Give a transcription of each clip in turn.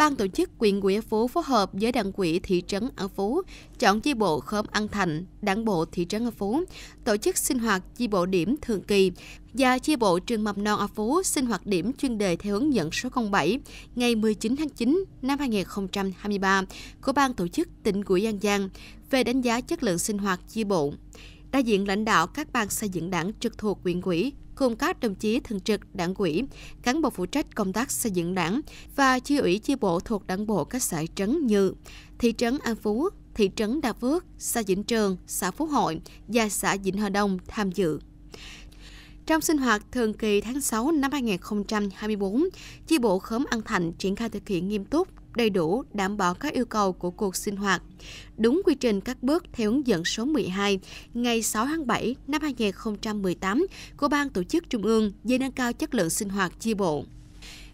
Ban tổ chức quyền quỹ phố phối hợp với đảng quỹ thị trấn An Phú chọn chi bộ khóm An Thành, đảng bộ thị trấn An Phú, tổ chức sinh hoạt chi bộ điểm thường kỳ và chi bộ trường mầm non An Phú sinh hoạt điểm chuyên đề theo hướng dẫn số 07 ngày 19 tháng 9 năm 2023 của Ban tổ chức tỉnh ủy An Giang về đánh giá chất lượng sinh hoạt chi bộ. Đại diện lãnh đạo các ban xây dựng đảng trực thuộc huyện ủy cùng các đồng chí thường trực đảng ủy, cán bộ phụ trách công tác xây dựng đảng và chi ủy chi bộ thuộc đảng bộ các xã trấn như thị trấn An Phú, thị trấn Đa Phước, xã Vĩnh Trường, xã Phú Hội và xã Vĩnh Hòa Đông tham dự. Trong sinh hoạt thường kỳ tháng 6 năm 2024, chi bộ khóm An Thành triển khai thực hiện nghiêm túc, đầy đủ, đảm bảo các yêu cầu của cuộc sinh hoạt. Đúng quy trình các bước theo hướng dẫn số 12 ngày 6 tháng 7 năm 2018 của Ban Tổ chức Trung ương về nâng cao chất lượng sinh hoạt chi bộ.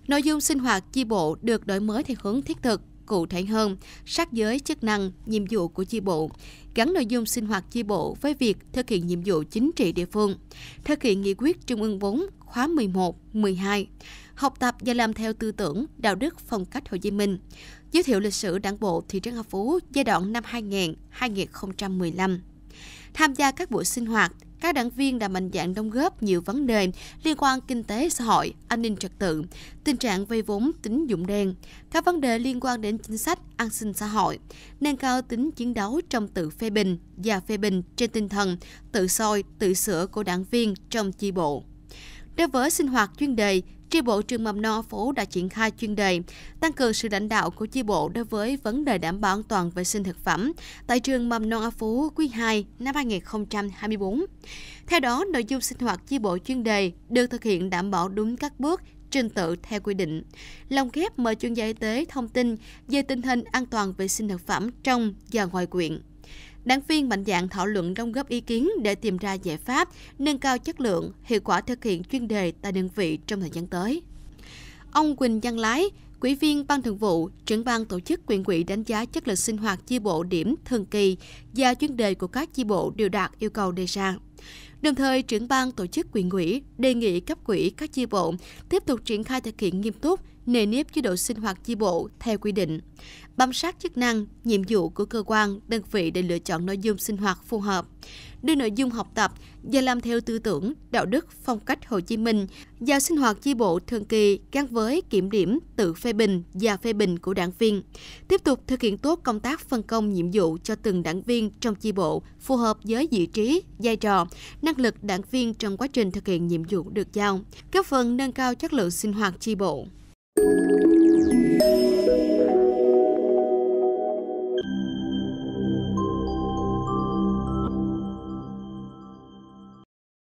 Nội dung sinh hoạt chi bộ được đổi mới theo hướng thiết thực, cụ thể hơn, sát giới chức năng, nhiệm vụ của chi bộ, gắn nội dung sinh hoạt chi bộ với việc thực hiện nhiệm vụ chính trị địa phương, thực hiện nghị quyết Trung ương 4 khóa 11, 12, học tập và làm theo tư tưởng, đạo đức, phong cách Hồ Chí Minh, giới thiệu lịch sử đảng bộ thị trấn Hà Phú giai đoạn năm 2000-2015. Tham gia các buổi sinh hoạt, các đảng viên đã mạnh dạn đóng góp nhiều vấn đề liên quan kinh tế xã hội, an ninh trật tự, tình trạng vay vốn tín dụng đen, các vấn đề liên quan đến chính sách an sinh xã hội, nâng cao tính chiến đấu trong tự phê bình và phê bình trên tinh thần tự soi, tự sửa của đảng viên trong chi bộ. Đối với sinh hoạt chuyên đề, Tri bộ trường mầm non phố đã triển khai chuyên đề tăng cường sự lãnh đạo của chi bộ đối với vấn đề đảm bảo an toàn vệ sinh thực phẩm tại trường mầm non A Phú quý 2 năm 2024. Theo đó, nội dung sinh hoạt chi bộ chuyên đề được thực hiện đảm bảo đúng các bước trình tự theo quy định. Lồng ghép mời chuyên gia y tế thông tin về tình hình an toàn vệ sinh thực phẩm trong và ngoài quyện. Đảng viên mạnh dạng thảo luận đóng góp ý kiến để tìm ra giải pháp, nâng cao chất lượng, hiệu quả thực hiện chuyên đề tại đơn vị trong thời gian tới. Ông Quỳnh Văn Lái, Quỹ viên Ban Thường vụ, trưởng ban tổ chức quyền quỹ đánh giá chất lượng sinh hoạt chi bộ điểm thường kỳ và chuyên đề của các chi bộ đều đạt yêu cầu đề ra. Đồng thời, trưởng ban tổ chức quyền quỹ đề nghị cấp quỹ các chi bộ tiếp tục triển khai thực hiện nghiêm túc, nề nếp chế độ sinh hoạt chi bộ theo quy định, bám sát chức năng, nhiệm vụ của cơ quan, đơn vị để lựa chọn nội dung sinh hoạt phù hợp, đưa nội dung học tập và làm theo tư tưởng, đạo đức, phong cách Hồ Chí Minh vào sinh hoạt chi bộ thường kỳ gắn với kiểm điểm, tự phê bình và phê bình của đảng viên. Tiếp tục thực hiện tốt công tác phân công nhiệm vụ cho từng đảng viên trong chi bộ phù hợp với vị trí, vai trò, năng lực đảng viên trong quá trình thực hiện nhiệm vụ được giao, góp phần nâng cao chất lượng sinh hoạt chi bộ. Música